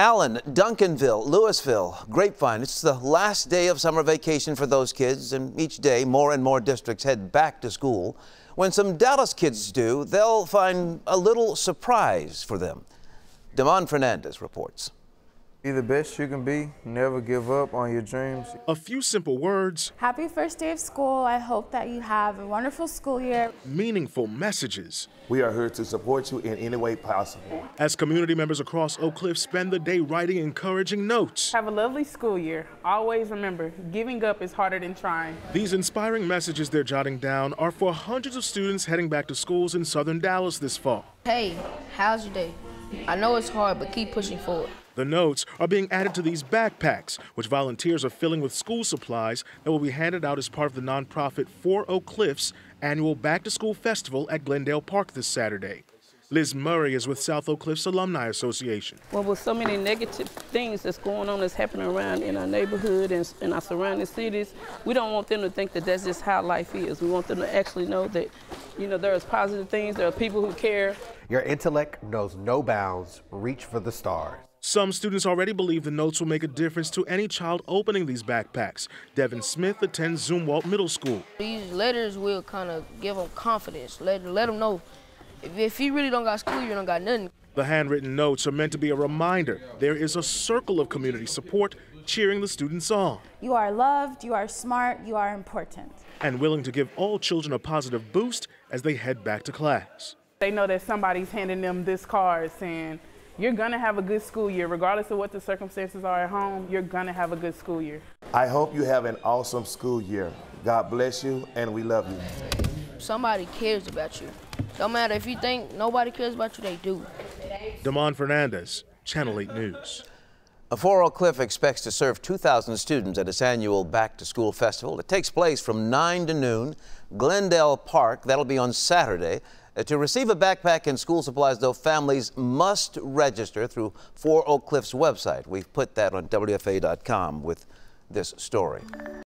Allen, Duncanville, Louisville, Grapevine. It's the last day of summer vacation for those kids, and each day more and more districts head back to school. When some Dallas kids do, they'll find a little surprise for them. Demond Fernandez reports. Be the best you can be. Never give up on your dreams. A few simple words. Happy first day of school. I hope that you have a wonderful school year. Meaningful messages. We are here to support you in any way possible. As community members across Oak Cliff spend the day writing encouraging notes. Have a lovely school year. Always remember, giving up is harder than trying. These inspiring messages they're jotting down are for hundreds of students heading back to schools in southern Dallas this fall. Hey, how's your day? I know it's hard, but keep pushing forward. The notes are being added to these backpacks, which volunteers are filling with school supplies that will be handed out as part of the nonprofit For Oak Cliff's annual Back to School Festival at Glendale Park this Saturday. Liz Murray is with South Oak Cliffs Alumni Association. Well, with so many negative things that's going on that's happening around in our neighborhood and in our surrounding cities, we don't want them to think that that's just how life is. We want them to actually know that, you know, there's positive things, there are people who care. Your intellect knows no bounds. Reach for the stars. Some students already believe the notes will make a difference to any child opening these backpacks. Devin Smith attends Zumwalt Middle School. These letters will kind of give them confidence, let, let them know if, if you really don't got school, you don't got nothing. The handwritten notes are meant to be a reminder there is a circle of community support cheering the students on. You are loved, you are smart, you are important. And willing to give all children a positive boost as they head back to class. They know that somebody's handing them this card saying, you're going to have a good school year. Regardless of what the circumstances are at home, you're going to have a good school year. I hope you have an awesome school year. God bless you, and we love you. Somebody cares about you. Don't matter if you think nobody cares about you, they do. Demond Fernandez, Channel 8 News. For Oak Cliff expects to serve 2,000 students at its annual Back to School Festival. It takes place from 9 to noon. Glendale Park, that'll be on Saturday. Uh, to receive a backpack and school supplies, though, families must register through For Oak Cliff's website. We've put that on WFAA.com with this story.